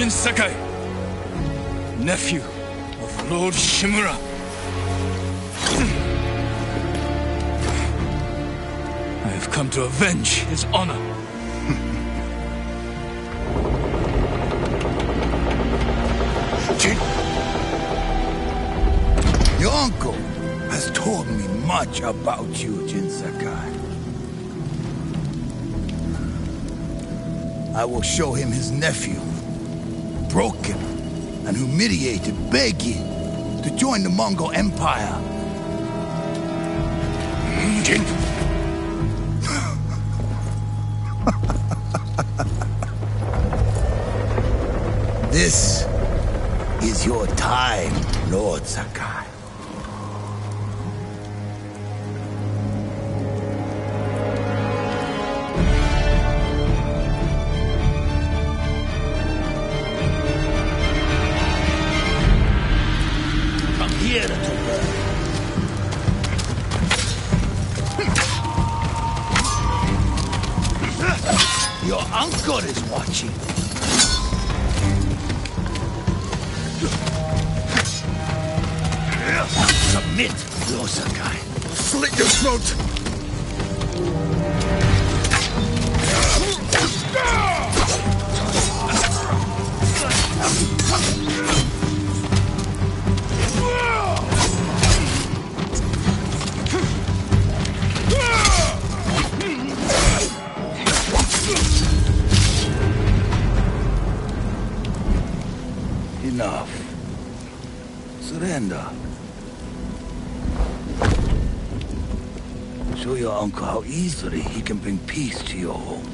Jin Sakai, nephew of Lord Shimura. I have come to avenge his honor. Your uncle has told me much about you, Jin Sakai. I will show him his nephew, broken and humiliated, begging to join the Mongol Empire. Jin. This is your time, Lord Sakai. Easily he can bring peace to your home.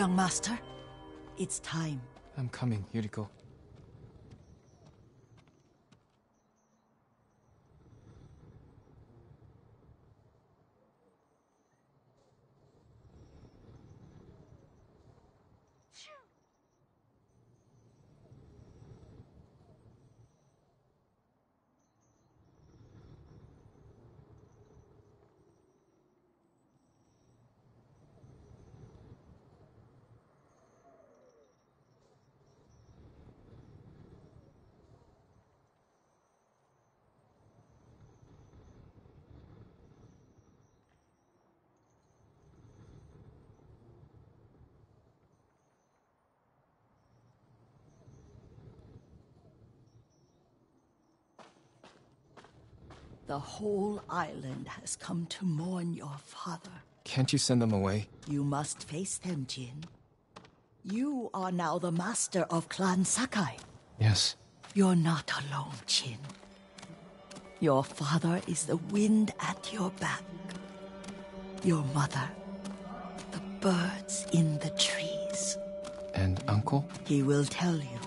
Young master, it's time. I'm coming, Yuriko. The whole island has come to mourn your father. Can't you send them away? You must face them, Jin. You are now the master of Clan Sakai. Yes. You're not alone, Jin. Your father is the wind at your back. Your mother, the birds in the trees. And Uncle? He will tell you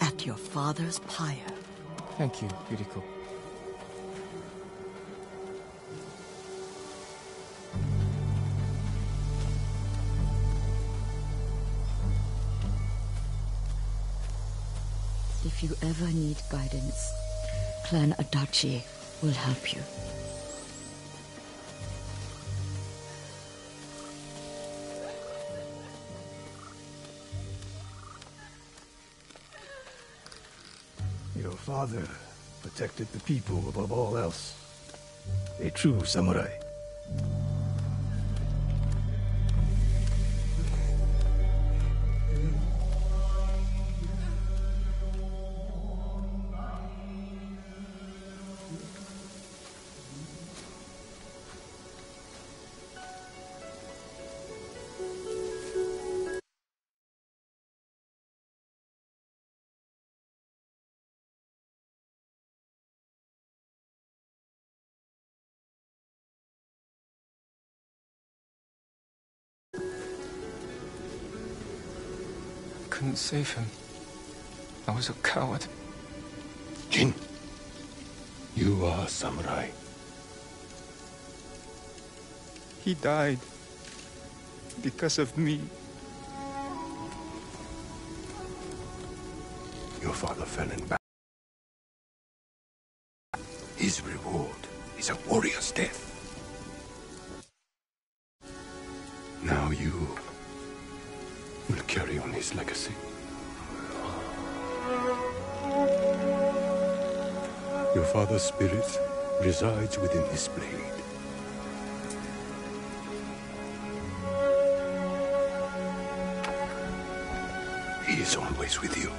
at your father's pyre. Thank you, Yuriko. Guidance, Clan Adachi will help you. Your father protected the people above all else. A true samurai. Save him. I was a coward. Jin, you are a samurai. He died. Because of me. Your father fell in battle. His reward is a warrior's death. Now you carry on his legacy. Your father's spirit resides within this blade. He is always with you.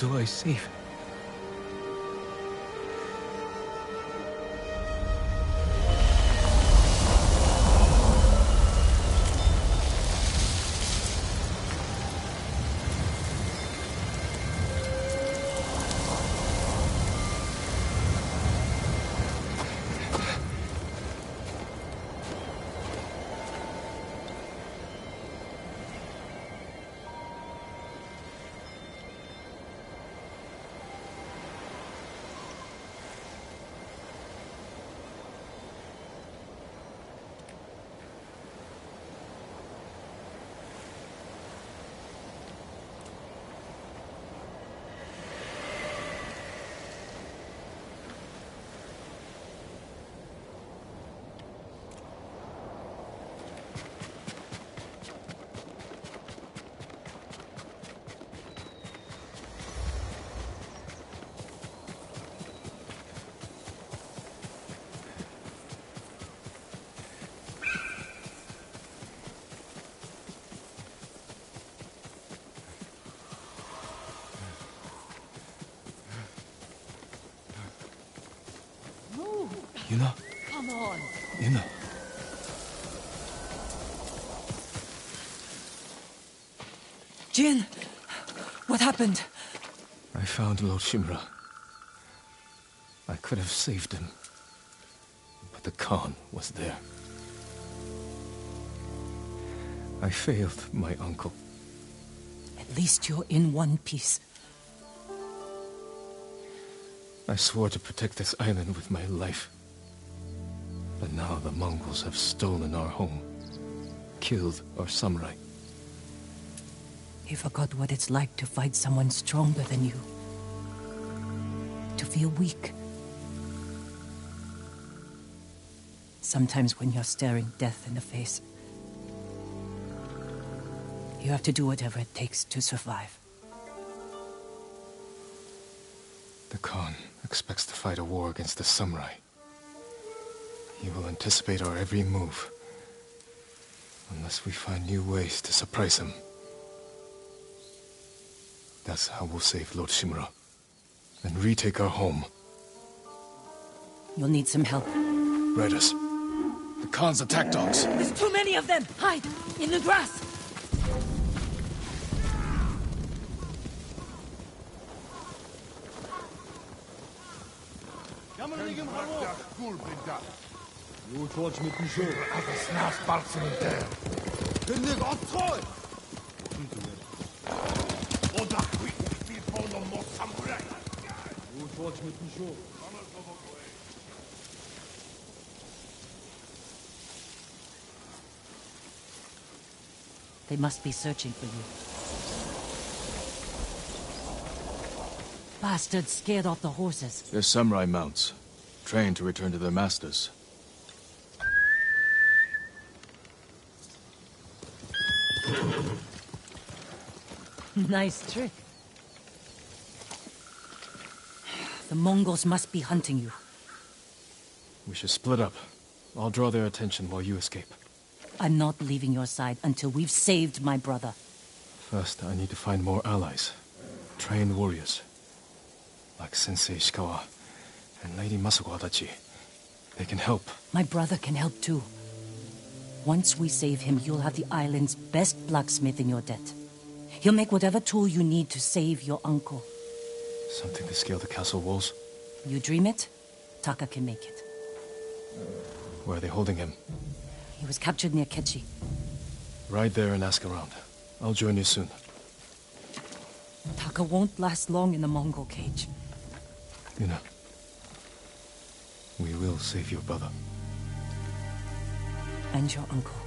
Do I save him? Yuna? Come on. Yuna. Jin, what happened? I found Lord Shimura. I could have saved him. But the Khan was there. I failed my uncle. At least you're in one piece. I swore to protect this island with my life. The Mongols have stolen our home. Killed our samurai. You forgot what it's like to fight someone stronger than you. To feel weak. Sometimes when you're staring death in the face, you have to do whatever it takes to survive. The Khan expects to fight a war against the samurai. He will anticipate our every move. Unless we find new ways to surprise him. That's how we'll save Lord Shimura. And retake our home. You'll need some help. Riders. The Khan's attack dogs. There's too many of them! Hide! In the grass! Uurtwatch met die zo. Snaas barsen in der. Kun ik optrooien? Oda quick, people no more samurai. Uurtwatch met die zo. They must be searching for you. Bastards scared off the horses. They're samurai mounts, trained to return to their masters. Nice trick. The Mongols must be hunting you. We should split up. I'll draw their attention while you escape. I'm not leaving your side until we've saved my brother. First, I need to find more allies. Trained warriors. Like Sensei Ishikawa and Lady Masako Adachi. They can help. My brother can help too. Once we save him, you'll have the island's best blacksmith in your debt. He'll make whatever tool you need to save your uncle. Something to scale the castle walls? You dream it, Taka can make it. Where are they holding him? He was captured near Kechi. Ride there and ask around. I'll join you soon. Taka won't last long in the Mongol cage. Yuna. We will save your brother. And your uncle.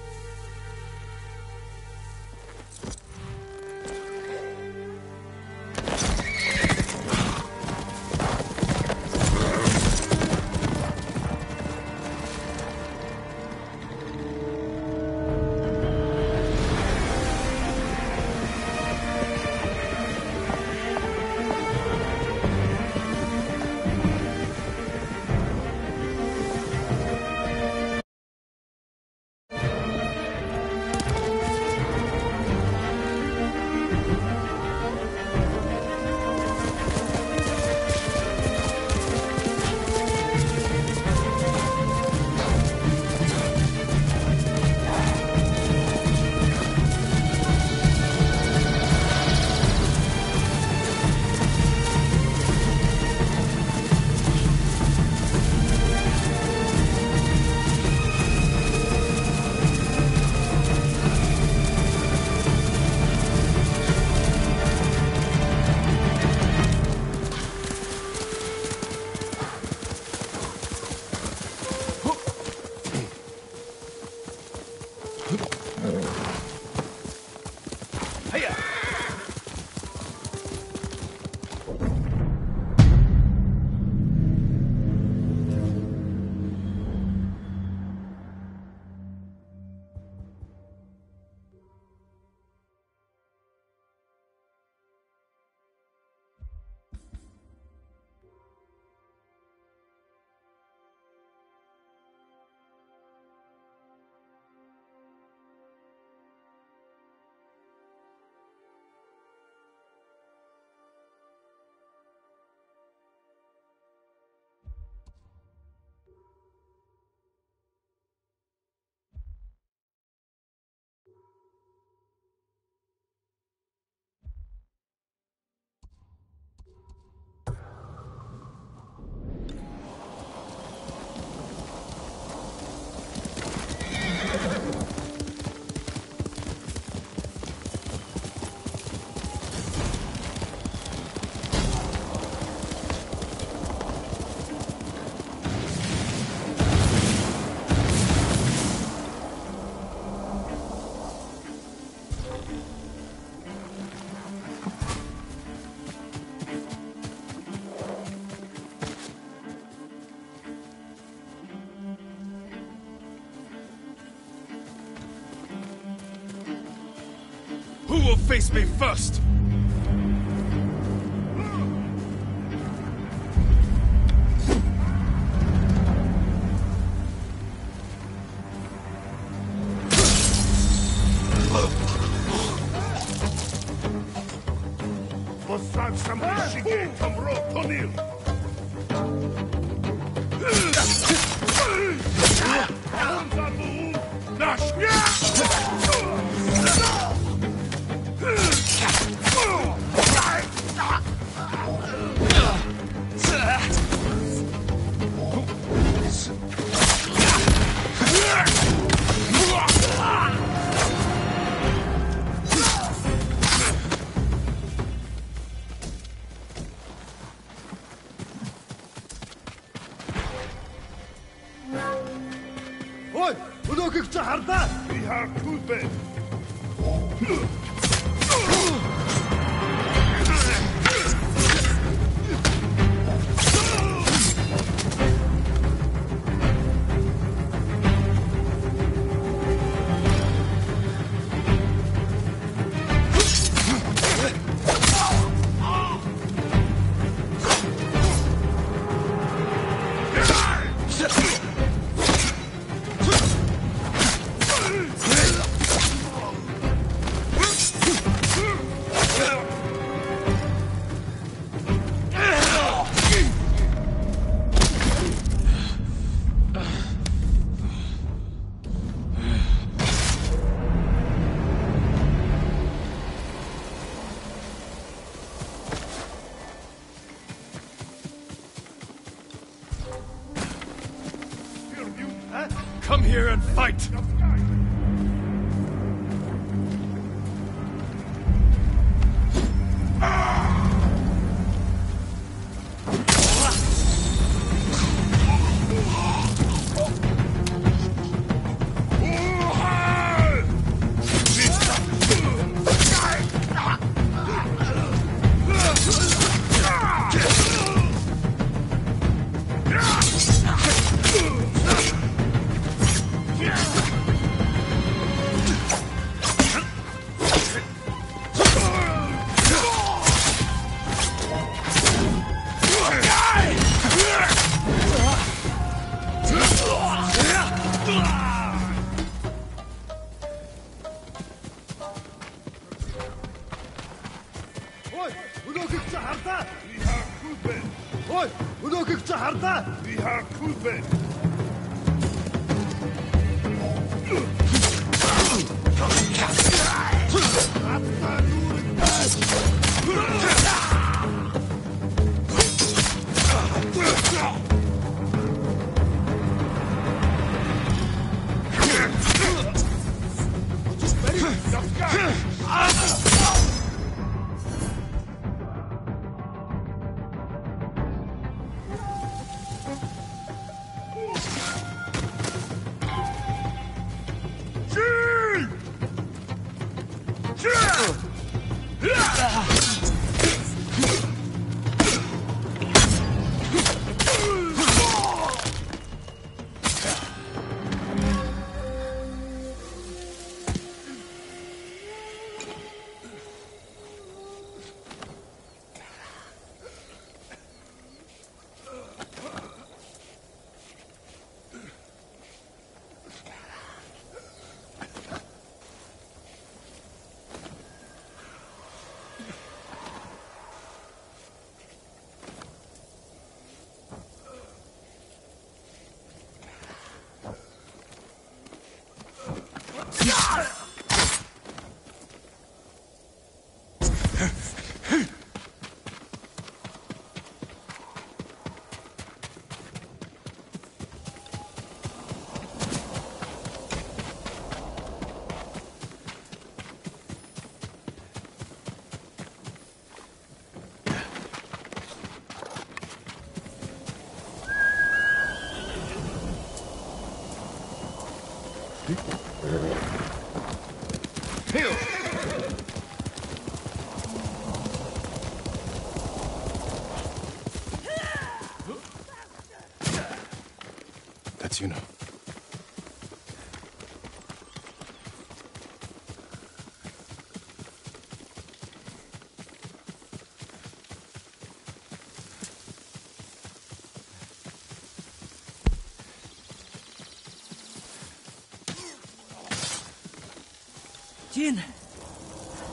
Who will face me first? Come here and fight!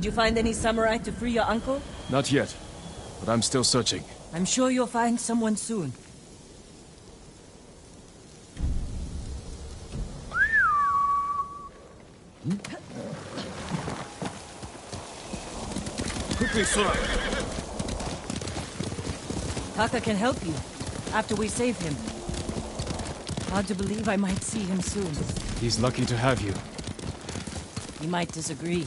Did you find any samurai to free your uncle? Not yet, but I'm still searching. I'm sure you'll find someone soon. Quickly, Sora! Taka can help you after we save him. Hard to believe I might see him soon. He's lucky to have you. He might disagree.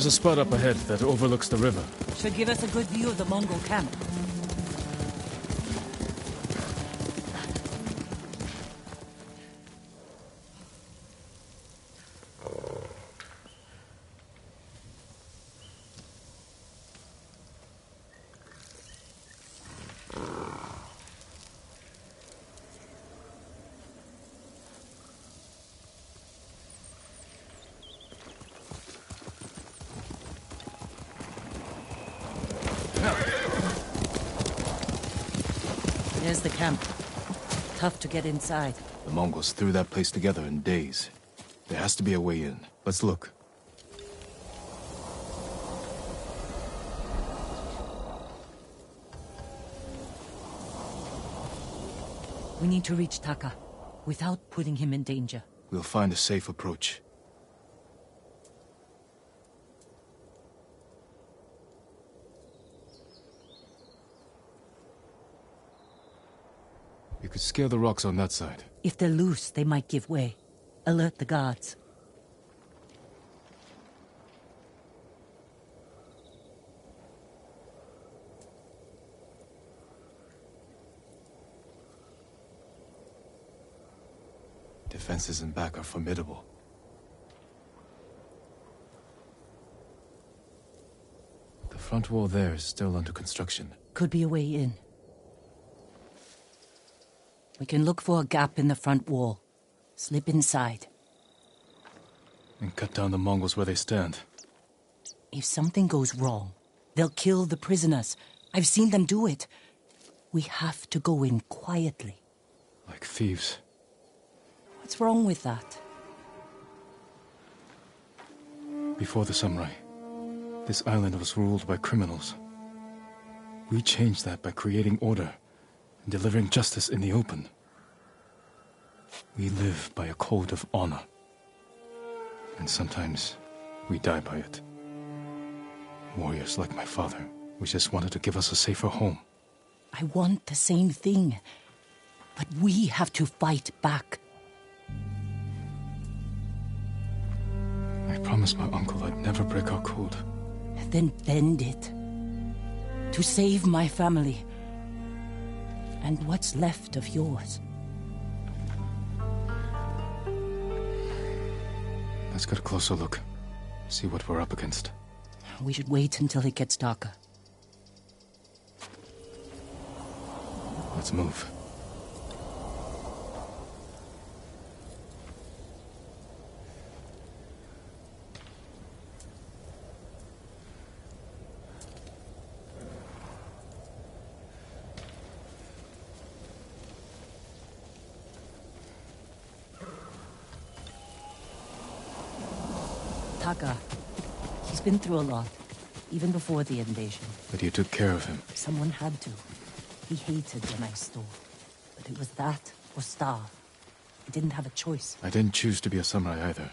There's a spot up ahead that overlooks the river. Should give us a good view of the Mongol camp. There's the camp. Tough to get inside. The Mongols threw that place together in days. There has to be a way in. Let's look. We need to reach Taka without putting him in danger. We'll find a safe approach. You could scare the rocks on that side. If they're loose, they might give way. Alert the guards. Defenses in back are formidable. The front wall there is still under construction. Could be a way in. We can look for a gap in the front wall. Slip inside. And cut down the Mongols where they stand. If something goes wrong, they'll kill the prisoners. I've seen them do it. We have to go in quietly. Like thieves. What's wrong with that? Before the samurai, this island was ruled by criminals. We changed that by creating order and delivering justice in the open. We live by a code of honor. And sometimes we die by it. Warriors like my father, we just wanted to give us a safer home. I want the same thing. But we have to fight back. I promised my uncle I'd never break our code. Then bend it. To save my family. And what's left of yours. Let's get a closer look. See what we're up against. We should wait until it gets darker. Let's move. Taka. He's been through a lot, even before the invasion. But you took care of him. Someone had to. He hated when I stole. But it was that or starve. He didn't have a choice. I didn't choose to be a samurai either.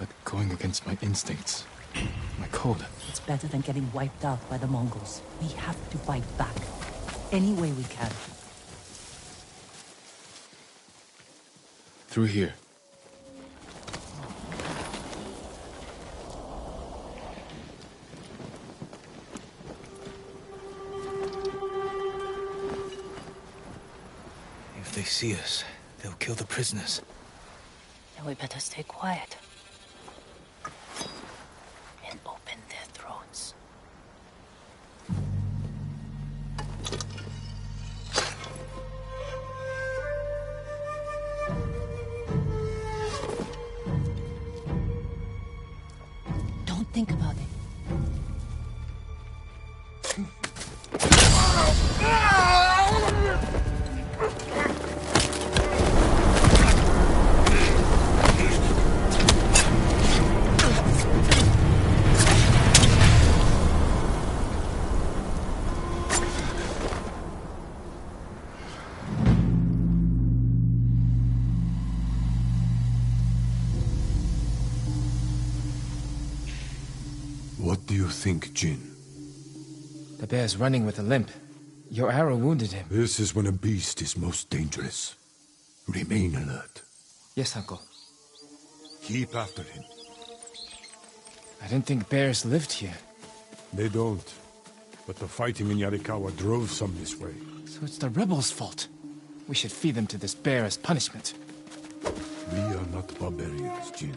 But going against my instincts, my code, It's better than getting wiped out by the Mongols. We have to fight back. Any way we can. through here. See us, they'll kill the prisoners. Then we better stay quiet. Bear's running with a limp. Your arrow wounded him. This is when a beast is most dangerous. Remain alert. Yes, uncle. Keep after him. I didn't think bears lived here. They don't. But the fighting in Yarikawa drove some this way. So it's the rebels' fault. We should feed them to this bear as punishment. We are not barbarians, Jin.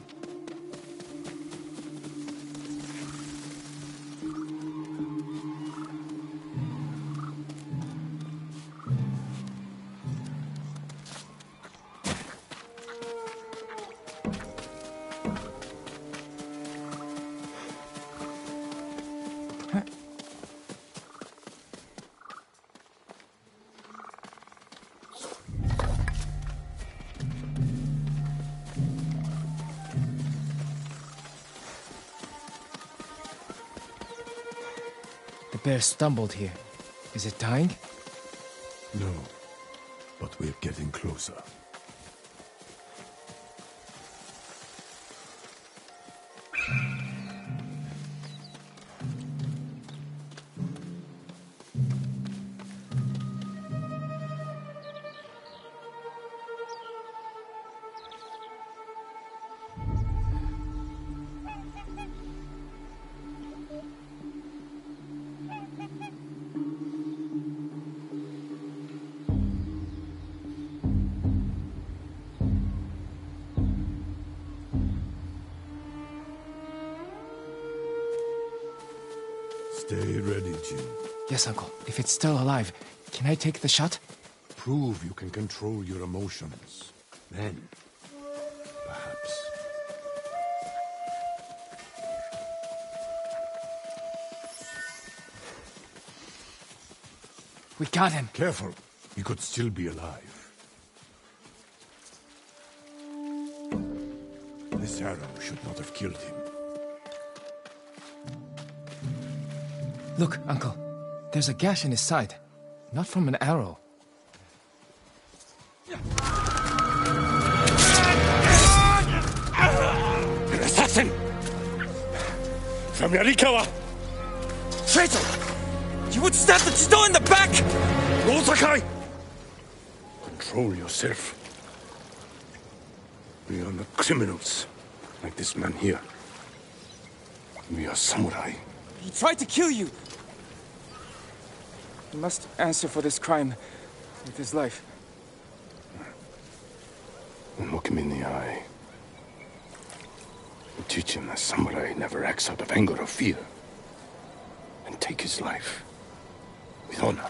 The bear stumbled here. Is it dying? No. But we're getting closer. It's still alive, can I take the shot? Prove you can control your emotions. Then, perhaps. We got him. Careful. He could still be alive. This arrow should not have killed him. Look, uncle. There's a gash in his side. Not from an arrow. An assassin! From Yarikawa! Traitor! You would stab the jito in the back! No, Sakai! Control yourself. We are not criminals, like this man here. We are samurai. He tried to kill you. He must answer for this crime with his life. And look him in the eye. teach him that samurai never acts out of anger or fear. And take his life with honor.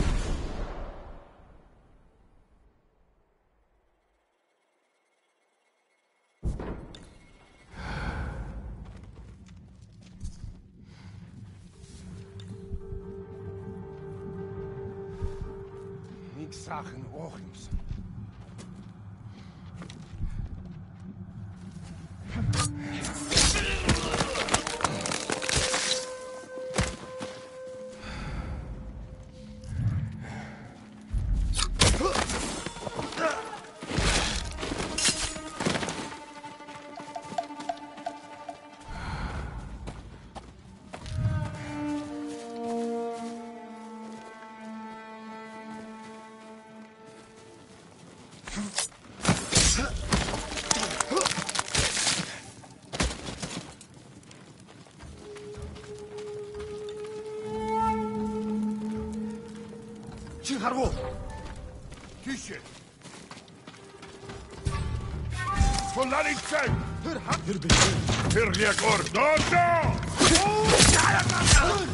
Sachen Ohrens. harbu. Küszy. Solari cel. Hyrha. Hyrdy. Hyrliak ordoto. Hyrliak ordoto.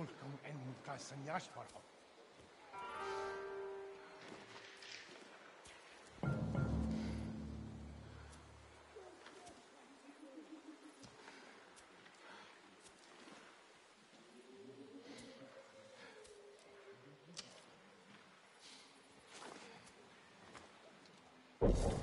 Qualcun en ca să-mi iași, parcă. you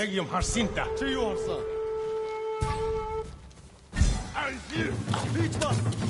Regium Harsinta. To your son. And you, Vitma!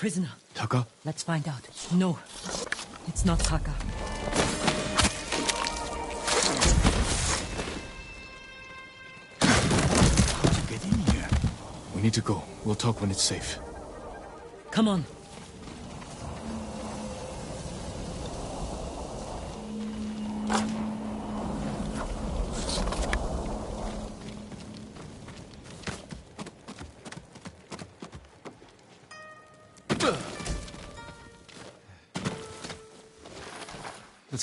Prisoner. Taka? Let's find out. No, it's not Taka. How'd you get in here? We need to go. We'll talk when it's safe. Come on.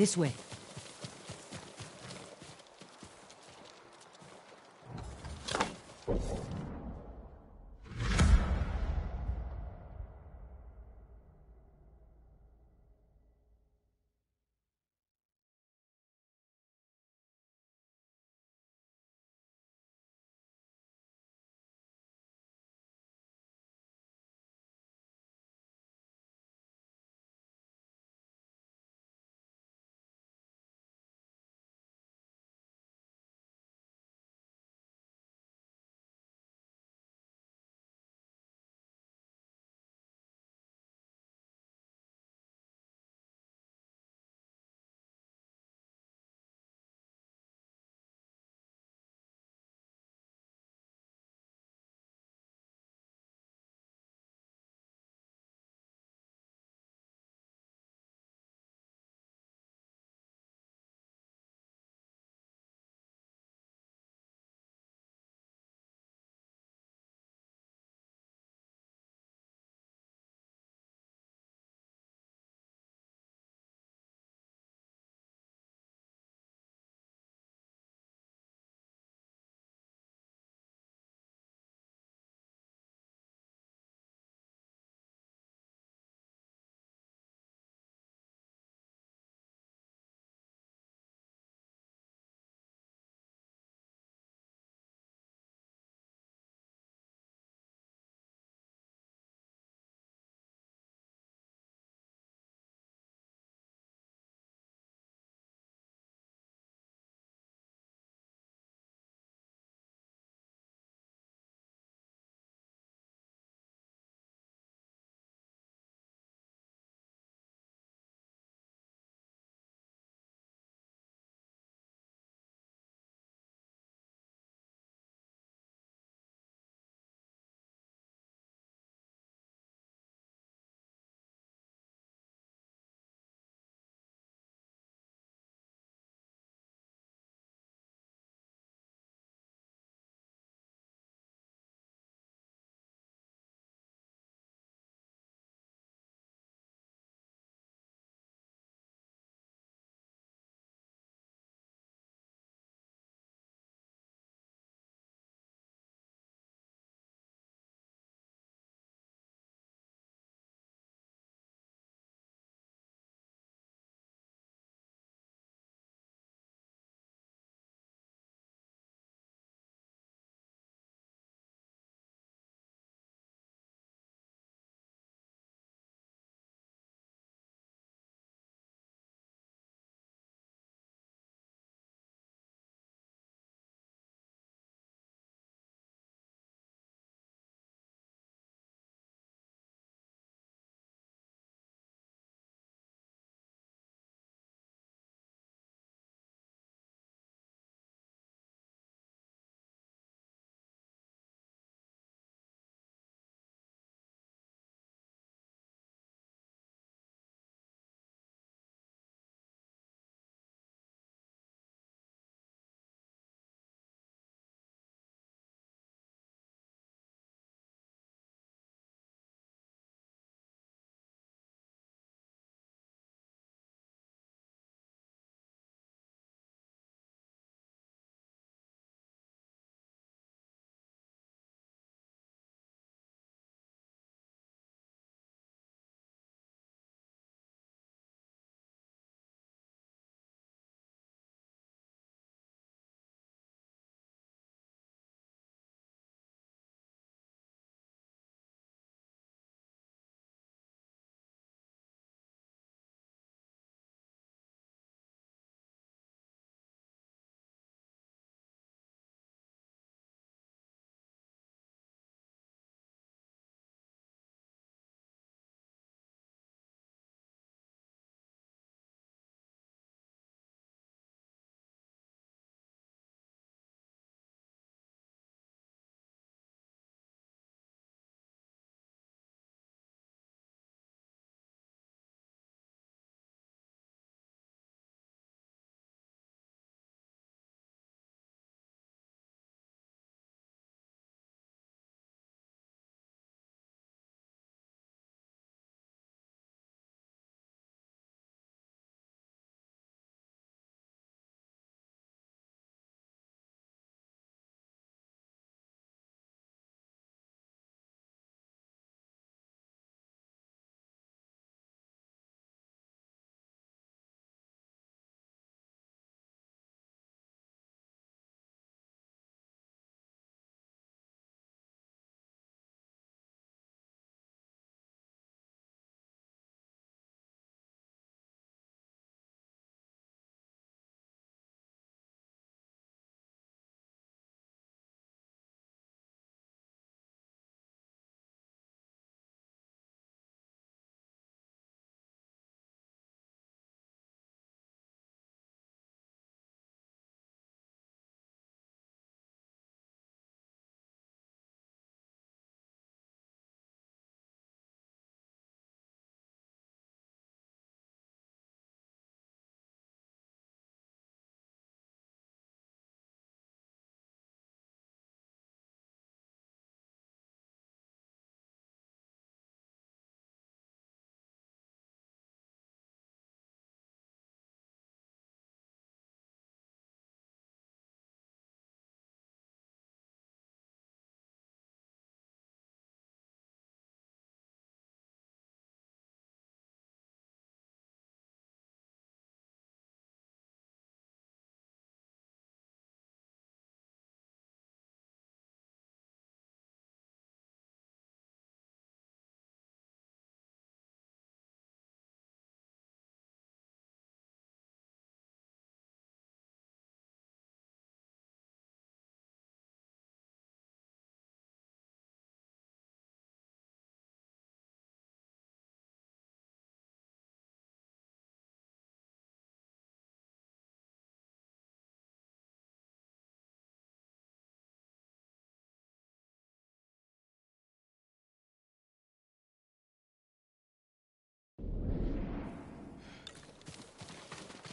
This way.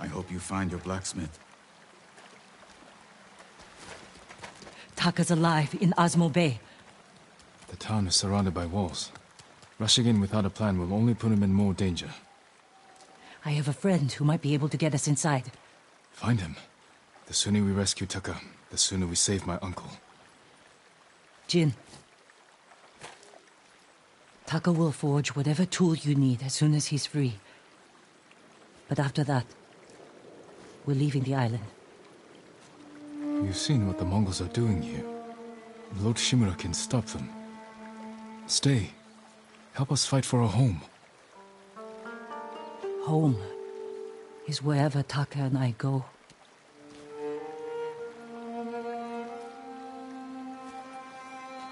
I hope you find your blacksmith. Taka's alive in Azamo Bay. The town is surrounded by walls. Rushing in without a plan will only put him in more danger. I have a friend who might be able to get us inside. Find him. The sooner we rescue Taka, the sooner we save my uncle. Jin. Taka will forge whatever tool you need as soon as he's free. But after that, we're leaving the island. You've seen what the Mongols are doing here. Lord Shimura can stop them. Stay. Help us fight for a home. Home is wherever Taka and I go.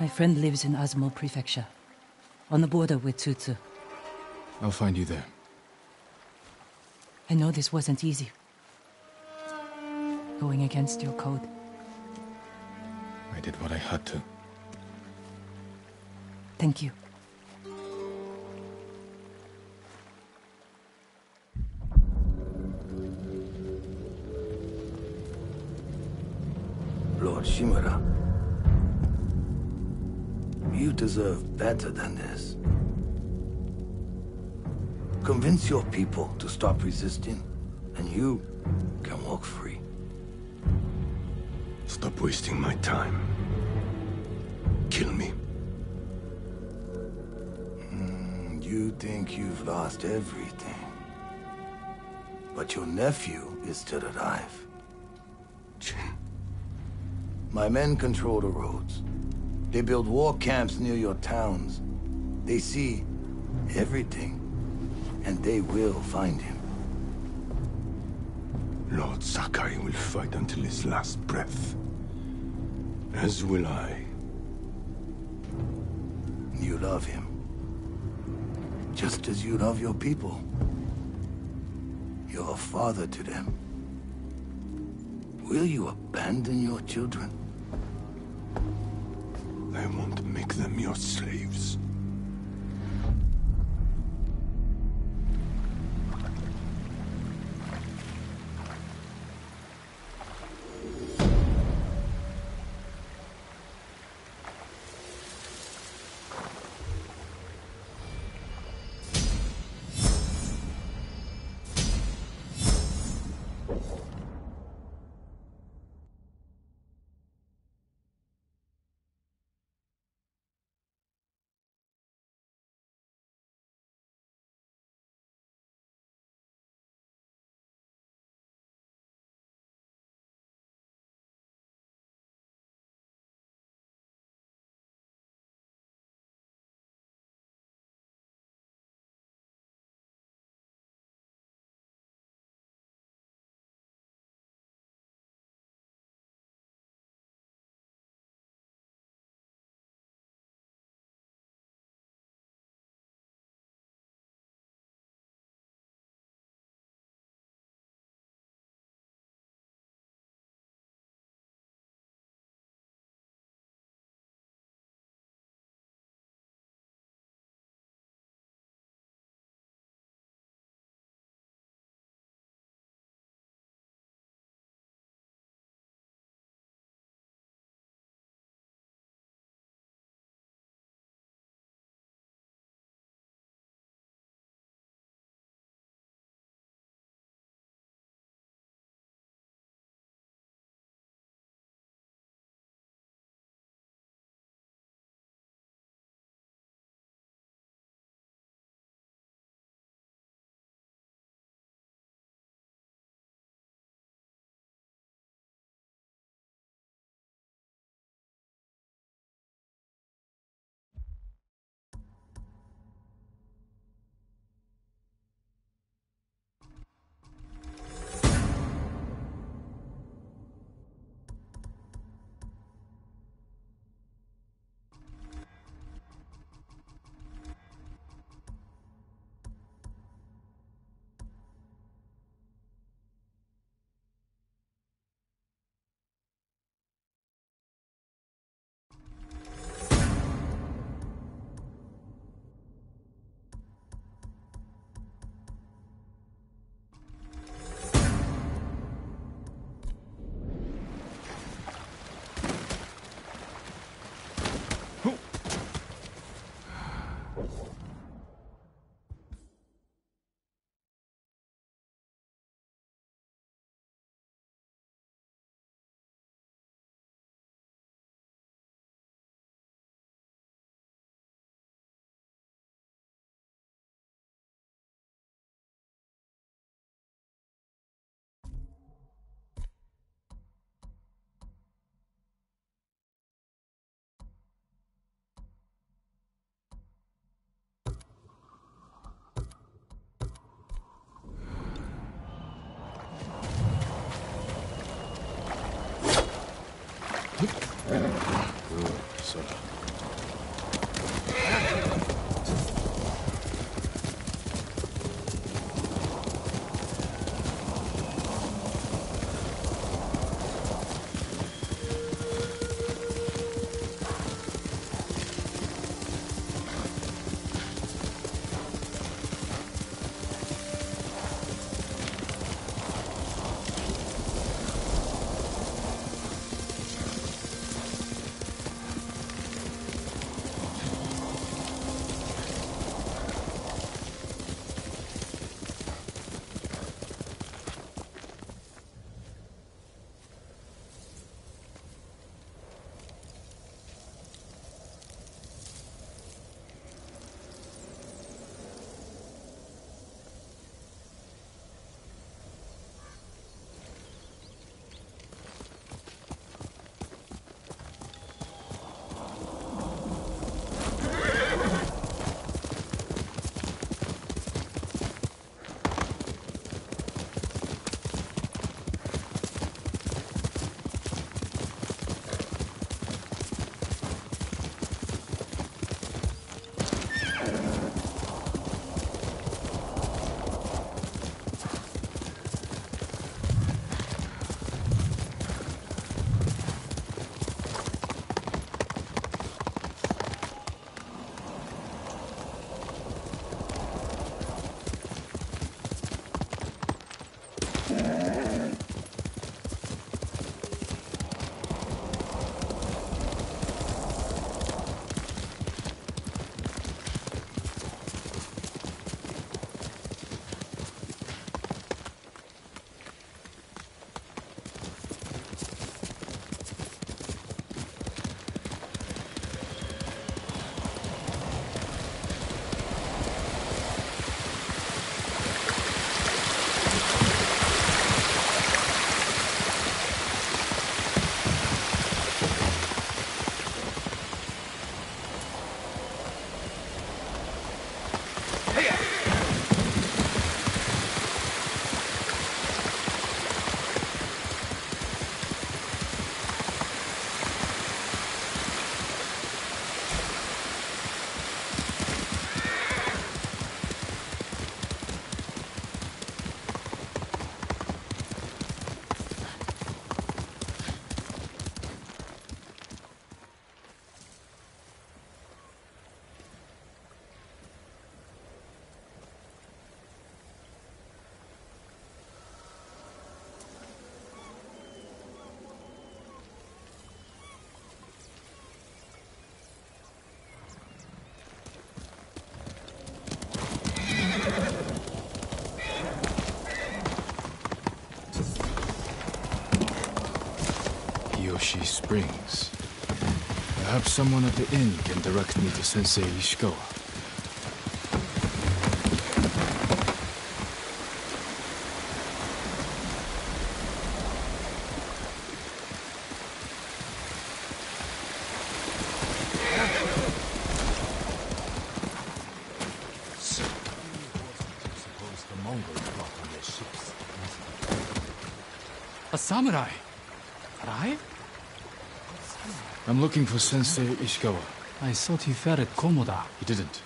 My friend lives in Azamo Prefecture, on the border with Tsutsu. I'll find you there. I know this wasn't easy. Going against your code. I did what I had to. Thank you. Lord Shimura. You deserve better than this. Convince your people to stop resisting, and you can walk free. Stop wasting my time. Kill me. Mm, you think you've lost everything. But your nephew is still alive. My men control the roads. They build war camps near your towns. They see everything. And they will find him. Lord Sakai will fight until his last breath. As will I. You love him. Just as you love your people. You're a father to them. Will you abandon your children? I won't make them your slaves. Sora. Springs. Perhaps someone at the inn can direct me to Sensei Ishikawa. A samurai? I'm looking for Sensei Ishikawa. I thought he fell at Komoda. He didn't.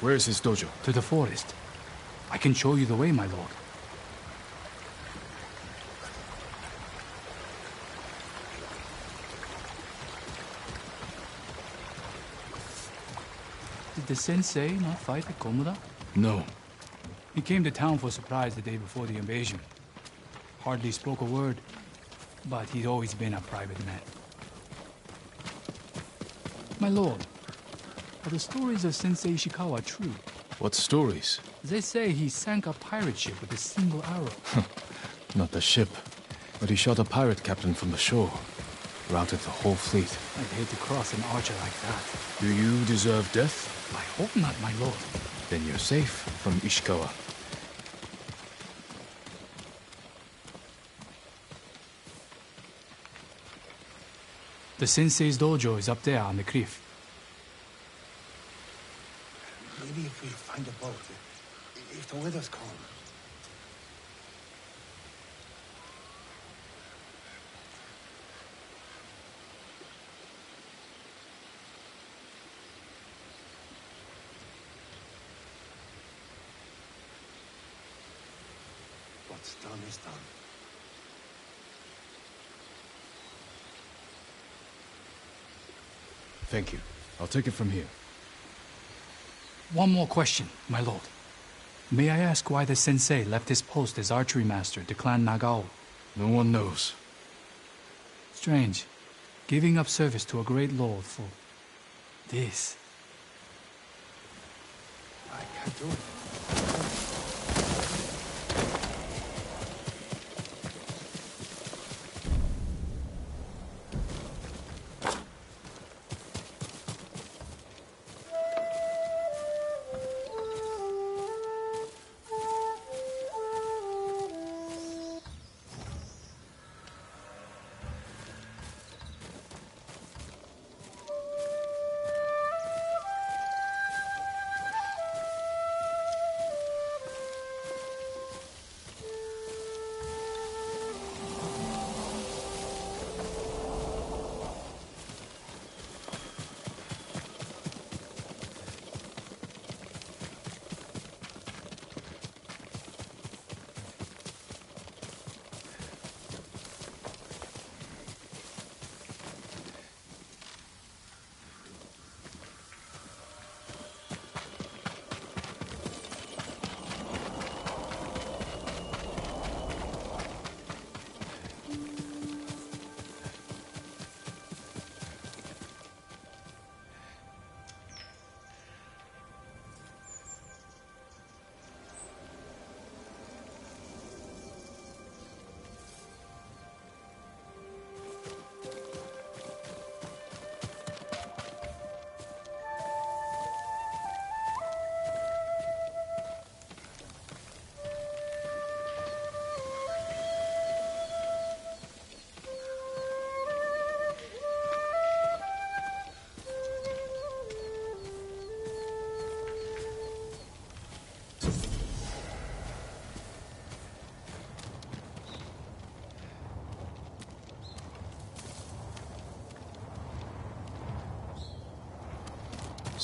Where is his dojo? To the forest. I can show you the way, my lord. Did the sensei not fight at Komoda? No. He came to town for surprise the day before the invasion. Hardly spoke a word, but he'd always been a private man. My lord, are the stories of Sensei Ishikawa true? What stories? They say he sank a pirate ship with a single arrow. Not the ship, but he shot a pirate captain from the shore. Routed the whole fleet. I'd hate to cross an archer like that. Do you deserve death? I hope not, my lord. Then you're safe from Ishikawa. The sensei's dojo is up there on the cliff. Maybe if we find a boat, if the weather's calm. What's done is done. Thank you. I'll take it from here. One more question, my lord. May I ask why the sensei left his post as archery master to Clan Nagao? No one knows. Strange. Giving up service to a great lord for... this. I can't do it.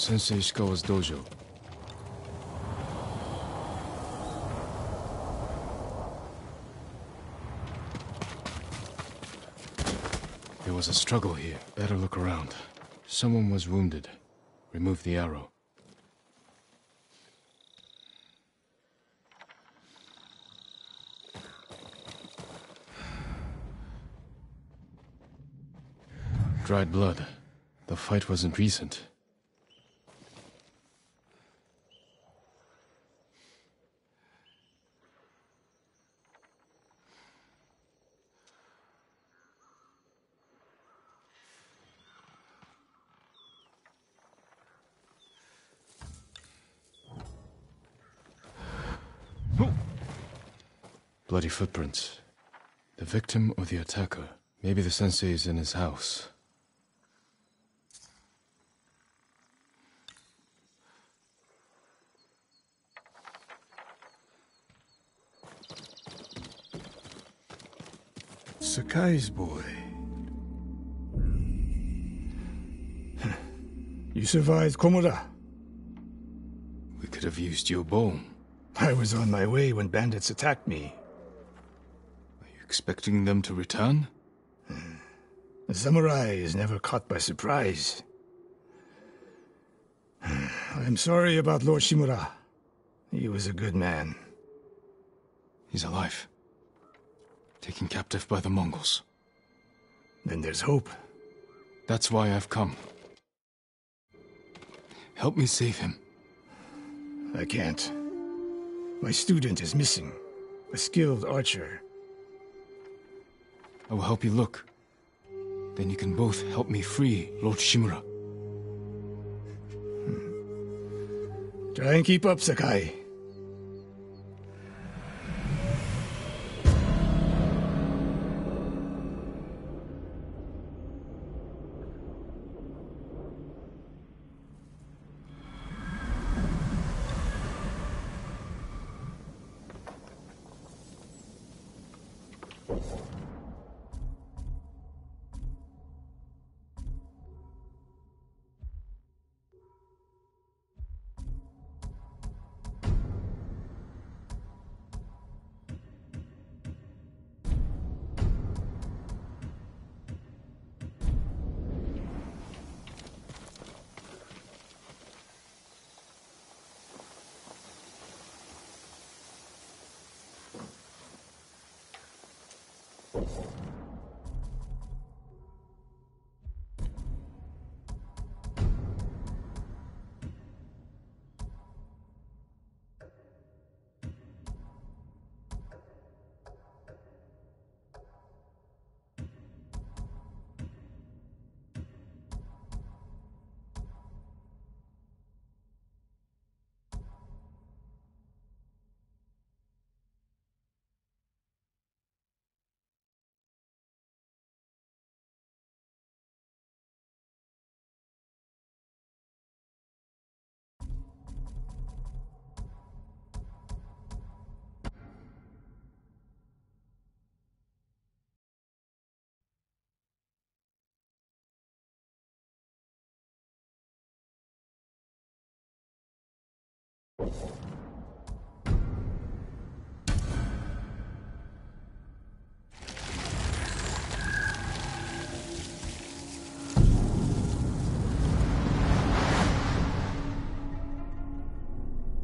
Sensei Ishikawa's dojo. There was a struggle here. Better look around. Someone was wounded. Remove the arrow. Dried blood. The fight wasn't recent. Bloody footprints. The victim or the attacker. Maybe the sensei is in his house. Sakai's boy. you survived Komoda. We could have used your bone. I was on my way when bandits attacked me. Expecting them to return? Hmm. A samurai is never caught by surprise. I'm sorry about Lord Shimura. He was a good man. He's alive. Taken captive by the Mongols. Then there's hope. That's why I've come. Help me save him. I can't. My student is missing. A skilled archer. I will help you look. Then you can both help me free Lord Shimura. Hmm. Try and keep up, Sakai.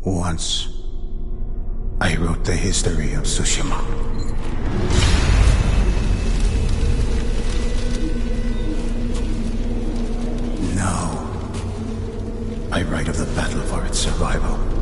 Once, I wrote the history of Tsushima. Now, I write of the battle for its survival.